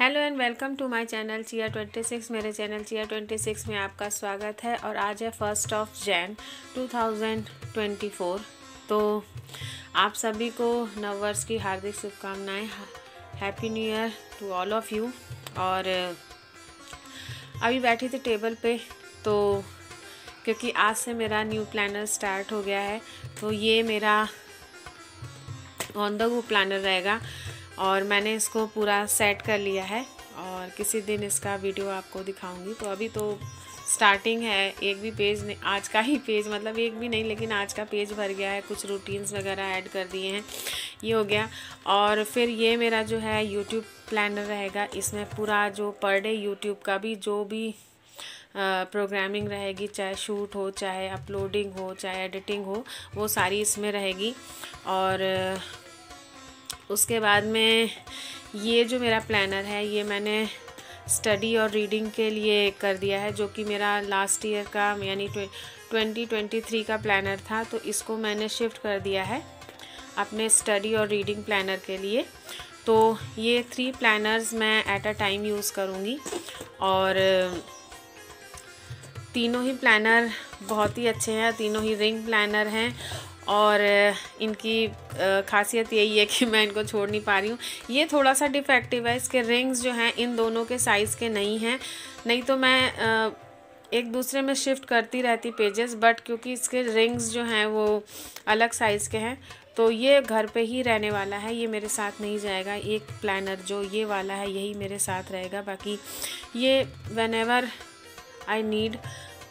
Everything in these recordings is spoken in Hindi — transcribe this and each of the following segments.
Hello and welcome to my channel Chiya twenty six. मेरे चैनल चिया ट्वेंटी सिक्स में आपका स्वागत है और आज है first of Jan two thousand twenty four. तो आप सभी को नववर्ष की हार्दिक शुभकामनाएँ happy new year to all of you और अभी बैठी थी टेबल पे तो क्योंकि आज से मेरा न्यू प्लानर स्टार्ट हो गया है तो ये मेरा ऑन द गो प्लानर रहेगा। और मैंने इसको पूरा सेट कर लिया है और किसी दिन इसका वीडियो आपको दिखाऊँगी। तो अभी तो स्टार्टिंग है, एक भी पेज नहीं, आज का ही पेज मतलब एक भी नहीं, लेकिन आज का पेज भर गया है। कुछ रूटीन्स वगैरह ऐड कर दिए हैं, ये हो गया। और फिर ये मेरा जो है यूट्यूब प्लानर रहेगा। इसमें पूरा जो पर डे यूट्यूब का भी, जो भी प्रोग्रामिंग रहेगी, चाहे शूट हो, चाहे अपलोडिंग हो, चाहे एडिटिंग हो, वो सारी इसमें रहेगी। और उसके बाद में ये जो मेरा प्लानर है, ये मैंने स्टडी और रीडिंग के लिए कर दिया है, जो कि मेरा लास्ट ईयर का, यानी ट्वेंटी ट्वेंटी थ्री का प्लानर था तो इसको मैंने शिफ्ट कर दिया है अपने स्टडी और रीडिंग प्लानर के लिए। तो ये थ्री प्लानर्स मैं एट अ टाइम यूज़ करूँगी और, तीनों ही प्लानर बहुत ही अच्छे हैं, तीनों ही रिंग प्लानर हैं और इनकी खासियत यही है कि मैं इनको छोड़ नहीं पा रही हूँ। ये थोड़ा सा डिफेक्टिव है, इसके रिंग्स जो हैं, इन दोनों के साइज़ के नहीं हैं। नहीं तो मैं एक दूसरे में शिफ्ट करती रहती पेजेस बट क्योंकि इसके रिंग्स जो हैं, वो अलग साइज़ के हैं तो ये घर पे ही रहने वाला है, ये मेरे साथ नहीं जाएगा। एक प्लानर जो ये वाला है, यही मेरे साथ रहेगा। बाकी ये वेन एवर आई नीड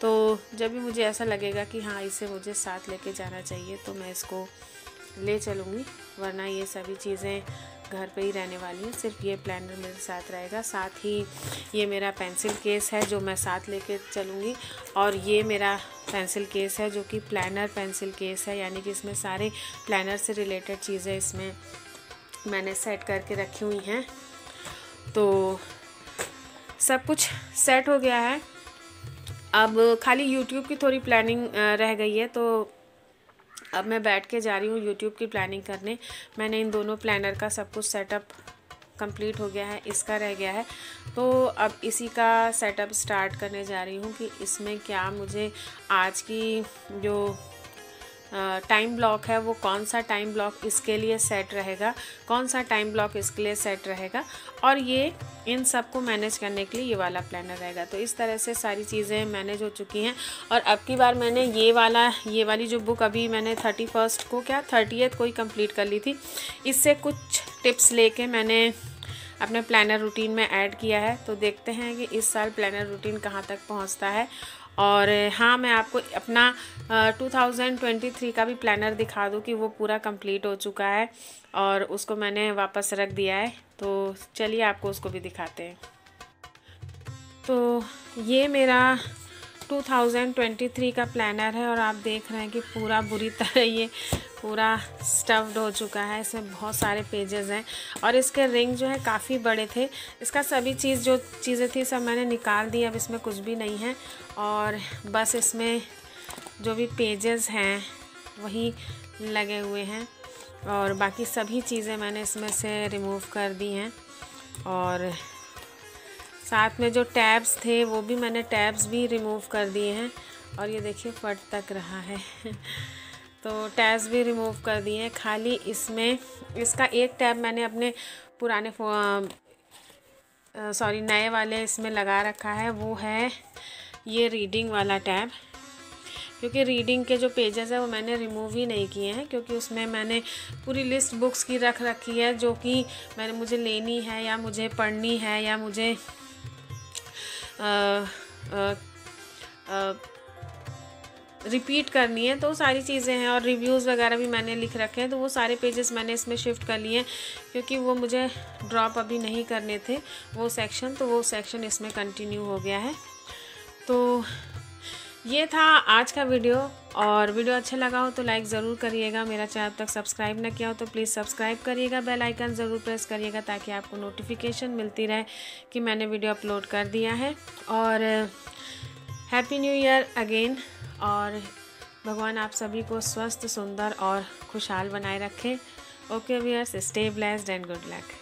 तो जब भी मुझे ऐसा लगेगा कि हाँ इसे मुझे साथ लेके जाना चाहिए तो मैं इसको ले चलूँगी, वरना ये सभी चीज़ें घर पे ही रहने वाली हैं। सिर्फ़ ये प्लानर मेरे साथ रहेगा। साथ ही ये मेरा पेंसिल केस है, जो मैं साथ लेके चलूँगी, और ये मेरा पेंसिल केस है, जो कि प्लानर पेंसिल केस है, यानी कि इसमें सारे प्लानर से रिलेटेड चीज़ें इसमें मैंने सेट करके रखी हुई हैं। तो सब कुछ सेट हो गया है। अब खाली यूट्यूब की थोड़ी प्लानिंग रह गई है तो अब मैं बैठ के जा रही हूँ यूट्यूब की प्लानिंग करने। मैंने इन दोनों प्लानर का सब कुछ सेटअप कंप्लीट हो गया है, इसका रह गया है। तो अब इसी का सेटअप स्टार्ट करने जा रही हूँ कि इसमें क्या मुझे आज की जो टाइम ब्लॉक है, वो कौन सा टाइम ब्लॉक इसके लिए सेट रहेगा, कौन सा टाइम ब्लॉक इसके लिए सेट रहेगा, और ये इन सबको मैनेज करने के लिए ये वाला प्लानर रहेगा। तो इस तरह से सारी चीज़ें मैनेज हो चुकी हैं। और अब की बार मैंने ये वाला, ये वाली जो बुक अभी मैंने थर्टी फ़र्स्ट को क्या थर्टी को ही कंप्लीट कर ली थी। इससे कुछ टिप्स लेके मैंने अपने प्लानर रूटीन में ऐड किया है। तो देखते हैं कि इस साल प्लानर रूटीन कहाँ तक पहुँचता है। और हाँ मैं आपको अपना टू थाउज़ेंड ट्वेंटी थ्री का भी प्लानर दिखा दूँ कि वो पूरा कंप्लीट हो चुका है और उसको मैंने वापस रख दिया है। तो चलिए आपको उसको भी दिखाते हैं। तो ये मेरा 2023 का प्लानर है और आप देख रहे हैं कि पूरा बुरी तरह ये पूरा स्टफ्ड हो चुका है। इसमें बहुत सारे पेजेस हैं और इसके रिंग जो है काफ़ी बड़े थे। इसका सभी चीज़ जो चीज़ें थी सब मैंने निकाल दी, अब इसमें कुछ भी नहीं है और बस इसमें जो भी पेजेस हैं वही लगे हुए हैं और बाकी सभी चीज़ें मैंने इसमें से रिमूव कर दी हैं और साथ में जो टैब्स थे, वो भी मैंने टैब्स भी रिमूव कर दिए हैं। और ये देखिए, फट तक रहा है। तो टैब्स भी रिमूव कर दिए हैं। खाली इसमें, इसका एक टैब मैंने अपने पुराने सॉरी नए वाले इसमें लगा रखा है। वो है ये रीडिंग वाला टैब। क्योंकि रीडिंग के जो पेजेस हैं, वो मैंने रिमूव ही नहीं किए हैं। क्योंकि उसमें मैंने पूरी लिस्ट बुक्स की रख रखी है, जो कि मैंने, मुझे लेनी है या मुझे पढ़नी है या मुझे रिपीट करनी है तो सारी चीज़ें हैं और रिव्यूज़ वगैरह भी मैंने लिख रखे हैं तो वो सारे पेजेस मैंने इसमें शिफ्ट कर लिए हैं, क्योंकि वो मुझे ड्रॉप अभी नहीं करने थे, वो सेक्शन तो वो सेक्शन इसमें कंटिन्यू हो गया है। तो ये था आज का वीडियो। और वीडियो अच्छा लगा हो तो लाइक ज़रूर करिएगा। मेरा चैनल तक सब्सक्राइब ना किया हो तो प्लीज़ सब्सक्राइब करिएगा। बेल आइकन ज़रूर प्रेस करिएगा ताकि आपको नोटिफिकेशन मिलती रहे कि मैंने वीडियो अपलोड कर दिया है। और हैप्पी न्यू ईयर अगेन और भगवान आप सभी को स्वस्थ, सुंदर और खुशहाल बनाए रखें। Okay wears stay blessed and good luck